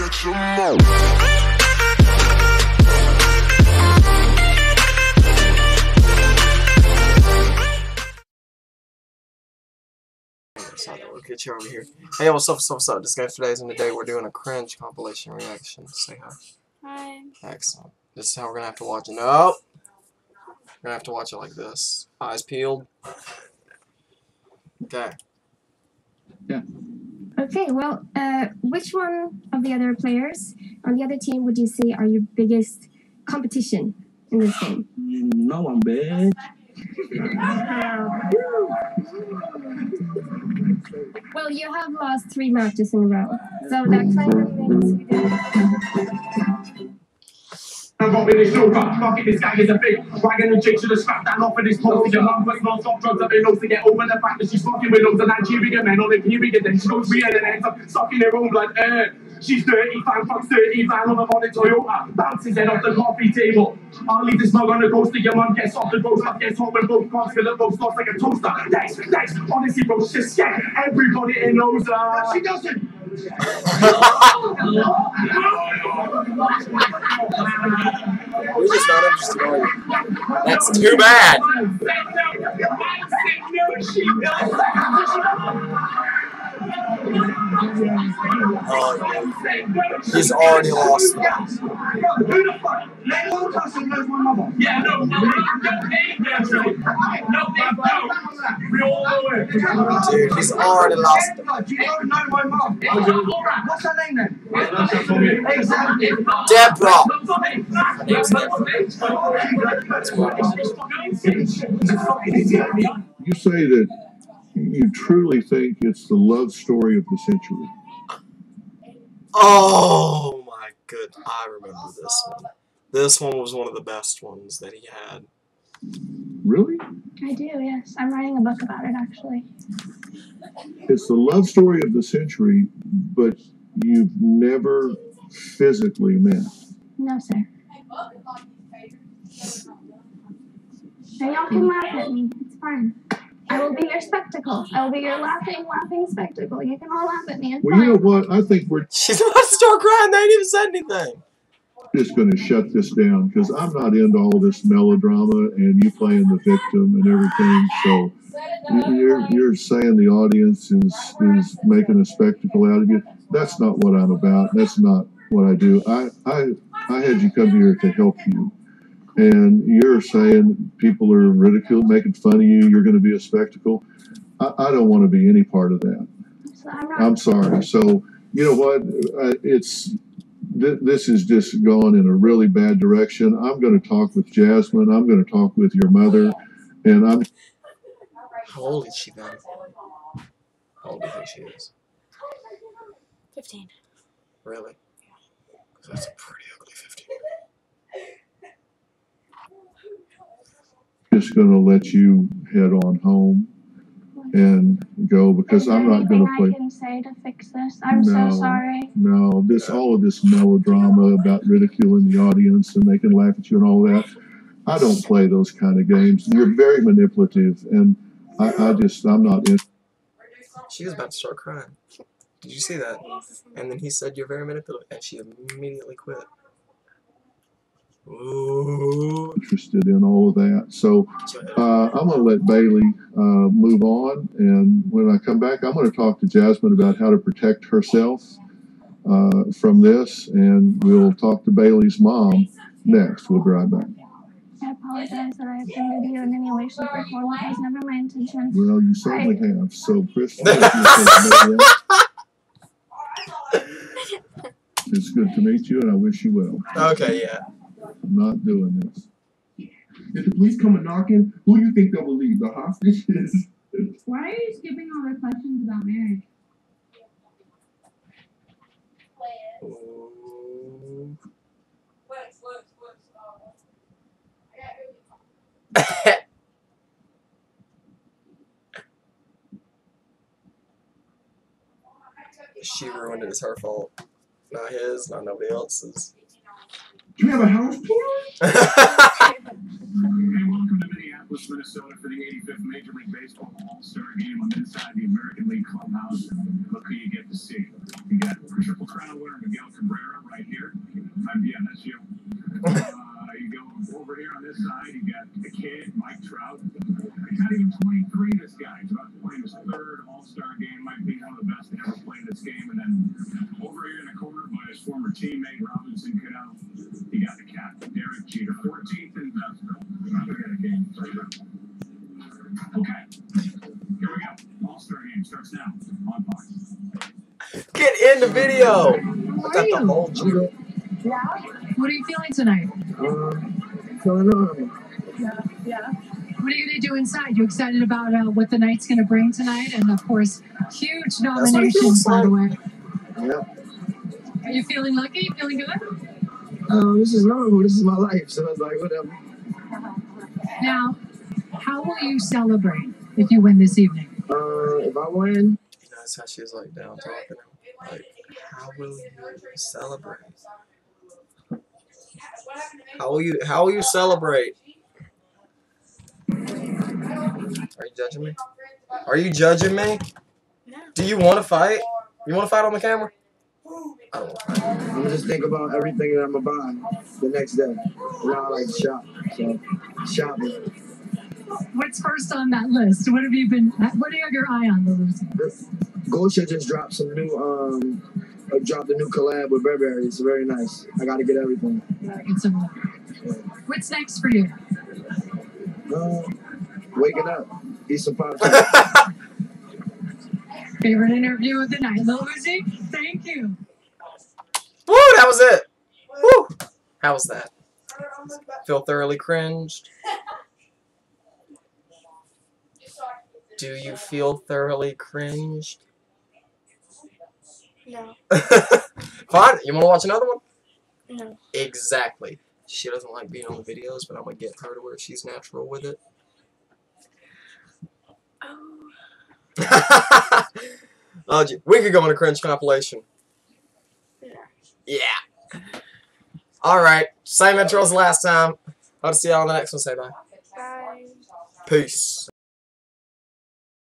catch 'em all. So get you over here. Hey, what's up, what's up, what's up? This guy today's in the day. We're doing a cringe compilation reaction. Say hi. Hi. Excellent. This is how we're gonna have to watch it. Nope. We're gonna have to watch it like this. Eyes peeled. Okay. Okay, well, uh, which one of the other players on the other team would you say are your biggest competition in this game? No one bad. Well, you have lost three matches in a row, so that kind of means. I'm robbing this joker, fucking this guy is a big wagon and should have scrapped that off of this post. Your mum puts non-stop drugs up her nose to get over the fact that she's fucking with loads of Nigerian men on and then she goes weird and ends up sucking her own blood. Uh, she's dirty, fan fucks dirty, van on a modern Toyota, bounces head off the coffee table. I'll leave this mug on the coaster, your mum gets off the roast up, gets home and both cars fill up both slots like a toaster. Next, next, honestly bro, she's yeah, everybody in knows her. She doesn't. We're just not interested? That's too bad. He's already lost. Who the. Dude, he's already lost. What's her name. Deborah. You say that you truly think it's the love story of the century. Oh my good. I remember this one. This one was one of the best ones that he had. Really? I do, yes. I'm writing a book about it, actually. It's the love story of the century, but you've never physically met. No, sir. And y'all can laugh at me. It's fine. I will be your spectacle. I will be your laughing, laughing spectacle. You can all laugh at me. It's Well, you know what? I think we're She's about to start crying. They ain't even said anything. just going to shut this down because I'm not into all this melodrama and you playing the victim and everything. So you're you're saying the audience is is making a spectacle out of you. That's not what I'm about. That's not what I do. I I I had you come here to help you. And you're saying people are ridiculed, making fun of you. You're going to be a spectacle. I, I don't want to be any part of that. So I'm. I'm sorry. So you know what? Uh, it's th- this has just gone in a really bad direction. I'm going to talk with Jasmine. I'm going to talk with your mother, and I'm How old is she then? How old do you think she is? 15. Really? 'Cause that's a pretty ugly 15. Just going to let you head on home and go because Is I'm not going to play. I can say to fix this? I'm No. so sorry. No, this all of this melodrama about ridiculing the audience and making laugh at you and all that. I don't play those kind of games. You're very manipulative, and I, I just I'm not in. She was about to start crying. Did you see that? And then he said, You're very manipulative. And she immediately quit. Ooh. interested in all of that. So uh, I'm going to let Bailey uh, move on, and when I come back, I'm going to talk to Jasmine about how to protect herself uh, from this, and we'll talk to Bailey's mom next. We'll be right back. I apologize that I offended you in any way, shape, or form. That was never my intention. Well, you certainly have. So, Chris, if you take Bailey out. it's good to meet you, and I wish you well. Okay, yeah. I'm not doing this. If the police come a knocking, who do you think they'll believe? The hostages? Why are you skipping all the questions about marriage? Ooh. she ruined it. It's her fault. Not his, not nobody else's. Do you have a house here. Hey, welcome to Minneapolis, Minnesota for the 85th Major League Baseball All-Star Game. I'm inside the American League Clubhouse. Look who you get to see. You got Triple Crown winner Miguel Cabrera right here. I'm, yeah, that's you. Uh, you go over here on this side, you got the kid, Mike Trout. He's not even 23, this guy. He's about to play his third All-Star game. Might be one of the best to ever play this game. And then over here in the corner by his former teammate, Robinson 14th in best. Not get. Okay. Here we go. All-Star game starts now on Fox. Get in the video. How I are the you? whole I'm What are you feeling tonight? Uh, feeling normal. What are you going to do inside? You excited about uh, what the night's going to bring tonight? And of course, huge what nominations, by the way. Yep. Are you feeling lucky? Feeling good? Um, this is normal. This is my life. So I was like whatever. Now, how will you celebrate if you win this evening? Uh, if I win, You know, that's how she's like down talking. Like, how will you celebrate? How will you? How will you celebrate? Are you judging me? Are you judging me? Do you want to fight? You want to fight on the camera? I'm gonna just think about everything that I'm gonna buy the next day. You know, I like to shop. So shopping. What's first on that list? What have you been? What do you have your eye on, Lulu's? Gosha just dropped some new um uh, dropped a new collab with Burberry. It's very nice. I gotta get everything. Get some. What's next for you? Uh, waking up, eat some pop. Favorite interview of the night, Lil Uzi. Thank you. Woo! That was it. Woo! How was that? Feel thoroughly cringed. Do you feel thoroughly cringed? No, Fine. You want to watch another one? no. Exactly. She doesn't like being on the videos, but I'm gonna get her to where she's natural with it. Oh, Uh, oh, gee, we could go on a cringe compilation. no. Yeah. All right. Same intro as last time. I'll see y'all on the next one. Say bye. Bye. Peace.